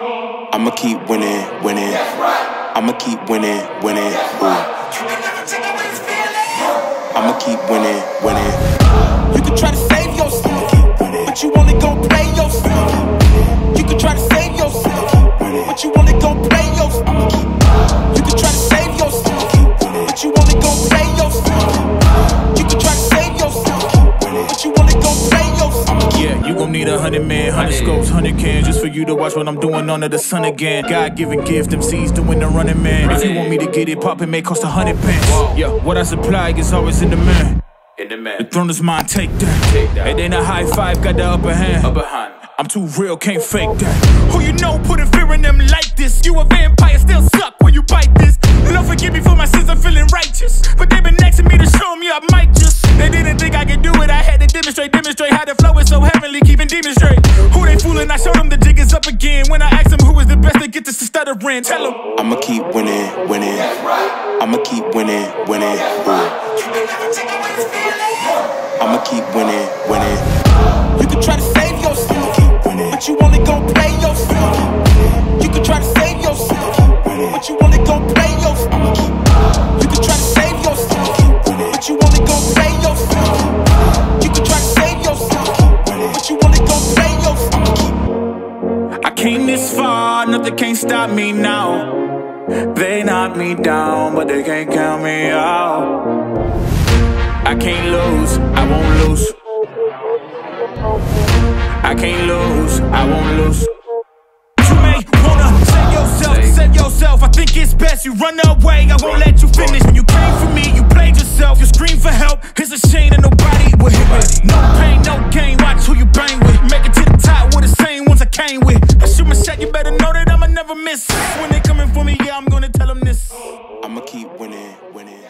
I'ma keep winning, winning. I'ma keep winning, winning. Ooh. I'ma keep winning, winning. Need a hundred men, hundred scopes, hundred cans Just for you to watch what I'm doing under the sun again. God-given gift, MC's doing the running man. If you want me to get it poppin', may cost a hundred pence. Yeah, what I supply is always in demand. In the The man. throne is mine, take that. Take that. It ain't a high five, got the upper hand. Upper hand. I'm too real, can't fake that. Who you know putting fear in them like this? You a vampire, still Demonstrate how the flow is so heavenly, keeping demons straight Who they fooling, I showed them the jig is up again When I asked them who is the best, they get this to stuttering Tell them I'ma keep winning, winning. I'ma keep winning, winning. Ooh. I'ma keep winning, winning. Nothing can't stop me now. They knock me down, but they can't count me out. I can't lose, I won't lose. I can't lose, I won't lose. You may wanna save yourself, save yourself. I think it's best you run away. I won't let you finish. When you came for me, you played yourself. I'ma keep winning, winning.